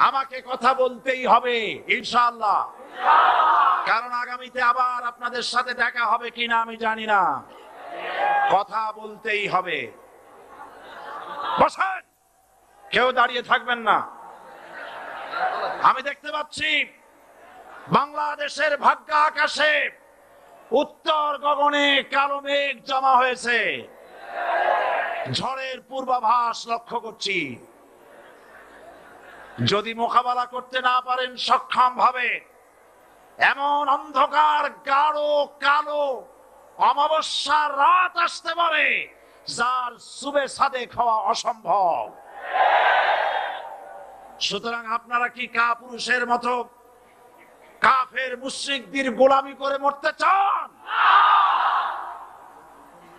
আমাকে কথা বলতেই হবে ইনশাল্লাহ কারণ আগামীতে আবার আপনাদের সাথে দেখা হবে কিনা আমি জানি না। কথা বলতেই হবে। বসেন, কেউ দাঁড়িয়ে থাকবেন না। আমি দেখতে পাচ্ছি বাংলাদেশের ভাগ্য আকাশে উত্তর গগনে কালো মেঘ জমা হয়েছে। ঝড়ের পূর্বাভাস লক্ষ্য করছি। যদি মোকাবেলা করতে না পারেন সক্ষম ভাবে এমন অন্ধকার, গাঢ়, কালো অমাবস্যার রাত আসতে পারে, যার সুবে সাদে খাওয়া অসম্ভব। সুতরাং আপনারা কি কা পুরুষের মতো কাফের মুশ্রিকদের গোলামি করে মরতে চান?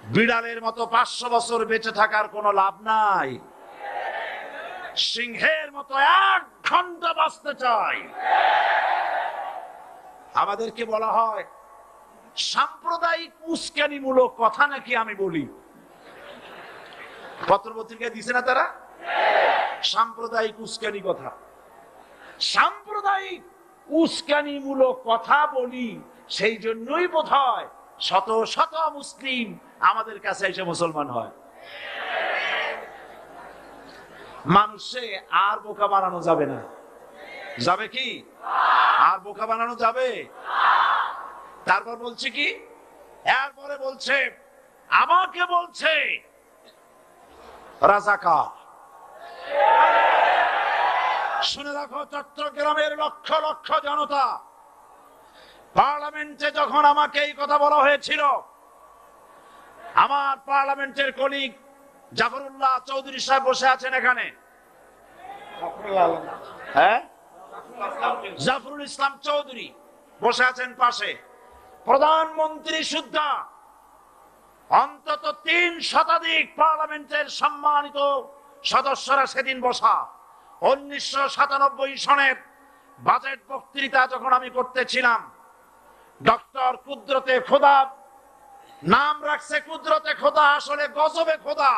বিড়ালের মতো পাঁচশো বছর বেঁচে থাকার কোনো লাভ নাই। সিংহের মতো এক ঘণ্টা বাঁচতে চাই। আমাদেরকে বলা হয়, সাম্প্রদায়িক উস্কানিমূলক কথা নাকি আমি বলি? পত্র পত্রিকায় দিছে না তারা? সাম্প্রদায়িক উস্কানি কথা। সাম্প্রদায়িক উস্কানিমূলক কথা বলি, সেই জন্যই বোধ হয় শত শত মুসলিম আমাদের কাছে এসে মুসলমান হয়। মানুষে আর বোকা বানানো যাবে না। যাবে কি? আর বোকা বানানো যাবে? তারপর বলছে কি? এরপরে বলছে, আমাকে বলছে, রাজাকার। শুনে রাখো, চট্টগ্রামের লক্ষ লক্ষ জনতা, পার্লামেন্টে যখন আমাকে এই কথা বলা হয়েছিল, আমার পার্লামেন্টের কলিগ জাফরুল্লাহ চৌধুরী সাহেব বসে আছেন এখানে। হ্যাঁ? জাফরুল ইসলাম চৌধুরী বসে আছেন পাশে। প্রধানমন্ত্রী সুদ্ধা, অন্তত তিন শতাধিক পার্লামেন্টের সম্মানিত সদস্যরা সেদিন বসা। উনিশশো সাতানব্বই সনের বাজেট বক্তৃতা যখন আমি করতেছিলাম, ডক্টর কুদরতে খোদা নাম রাখছে কুদরতে খোদা, আসলে গজবে খোদা।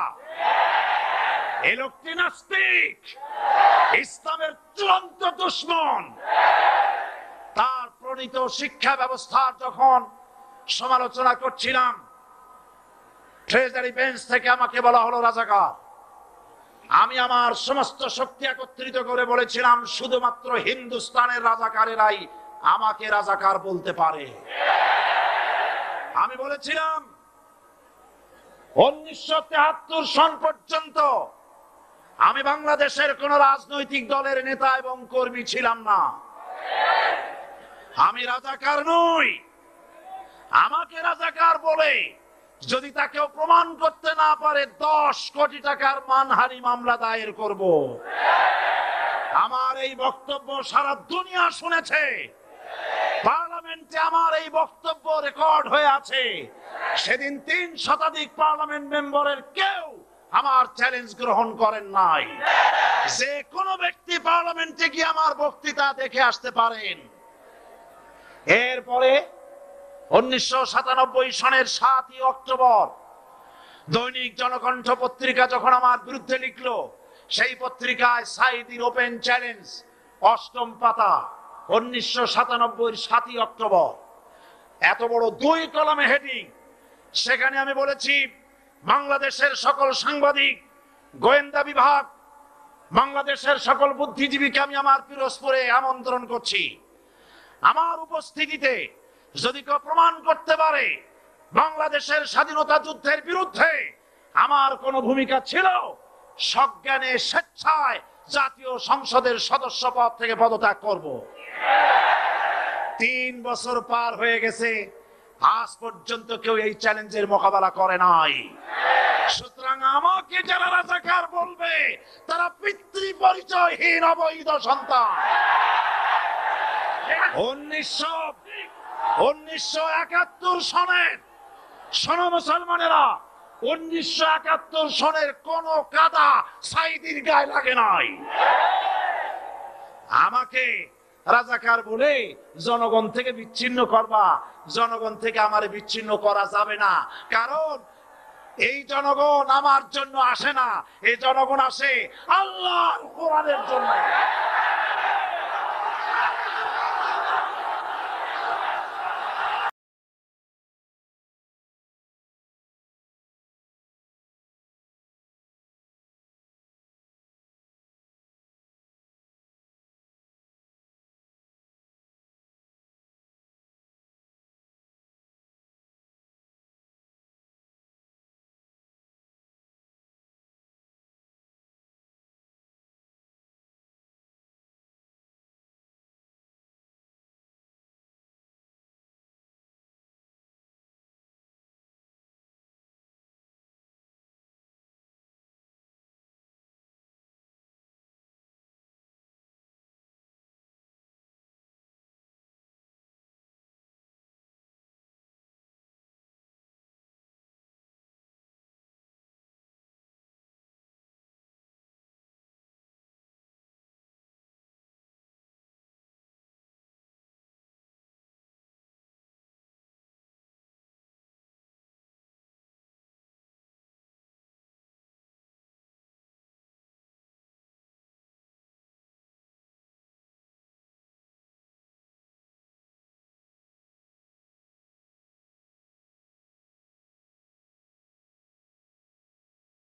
এই লোকটি নাস্তিক। ইসলামের চূড়ান্ত দুশ্মন। তার প্রণীত শিক্ষা ব্যবস্থার যখন সমালোচনা করছিলাম, ট্রেজারি বেঞ্চ থেকে আমাকে বলা হলো, রাজাকার, আমি আমার সমস্ত শক্তি একত্রিত করে বলেছিলাম, শুধুমাত্র হিন্দুস্তানের রাজাকারেরাই আমাকে রাজাকার বলতে পারে। আমি বলেছিলাম, উনিশশো তেহাত্তর সন পর্যন্ত আমি বাংলাদেশের কোন রাজনৈতিক দলের নেতা এবং কর্মী ছিলাম না। আমি রাজাকার নই। আমাকে রাজাকার বলে যদি তাকেও প্রমাণ করতে না পারে, দশ কোটি টাকার মানহানি মামলা দায়ের করব। আমার এই বক্তব্য সারা দুনিয়া শুনেছে। পার্লামেন্টে আমার এই বক্তব্য রেকর্ড হয়ে আছে। সেদিন তিন শতাধিক পার্লামেন্ট মেম্বারের কেউ আমার চ্যালেঞ্জ গ্রহণ করেন নাই। যে কোনো ব্যক্তি পার্লামেন্টে গিয়ে আমার বক্তৃতা দেখে আসতে পারেন। এরপরে উনিশশো সাতানব্বই সনের সাতই অক্টোবর দৈনিক জনকণ্ঠ পত্রিকা যখন আমার বিরুদ্ধে লিখলো, সেই পত্রিকায় সাইদির ওপেন চ্যালেঞ্জ, অষ্টম পাতা। উনিশশো সাতানব্বই সাতই অক্টোবর। এত বড় দুই কলমে হেডিং সেখানে আমি বলেছি, বাংলাদেশের সকল সাংবাদিক, গোয়েন্দা বিভাগ, বাংলাদেশের সকল বুদ্ধিজীবীকে আমি আমার পিরোজপুরে আমন্ত্রণ করছি। আমার উপস্থিতিতে যদি কেউ প্রমাণ করতে পারে, বাংলাদেশের স্বাধীনতা যুদ্ধের বিরুদ্ধে আমার কোনো ভূমিকা ছিল, সজ্ঞানে স্বেচ্ছায় জাতীয় সংসদের সদস্য পদ থেকে পদত্যাগ করব। তিন বছর পার হয়ে গেছে, আজ পর্যন্ত কেউ এই চ্যালেঞ্জের মোকাবেলা করে নাই। সুতরাং আমাকে যারা রাজাকার বলবে, তারা পিতৃ পরিচয়হীন অবৈধ সন্তান। আমাকে রাজাকার বলে জনগণ থেকে বিচ্ছিন্ন করবা। জনগণ থেকে আমার বিচ্ছিন্ন করা যাবে না। কারণ এই জনগণ আমার জন্য আসে না। এই জনগণ আসে আল্লাহ কোরআনের জন্য।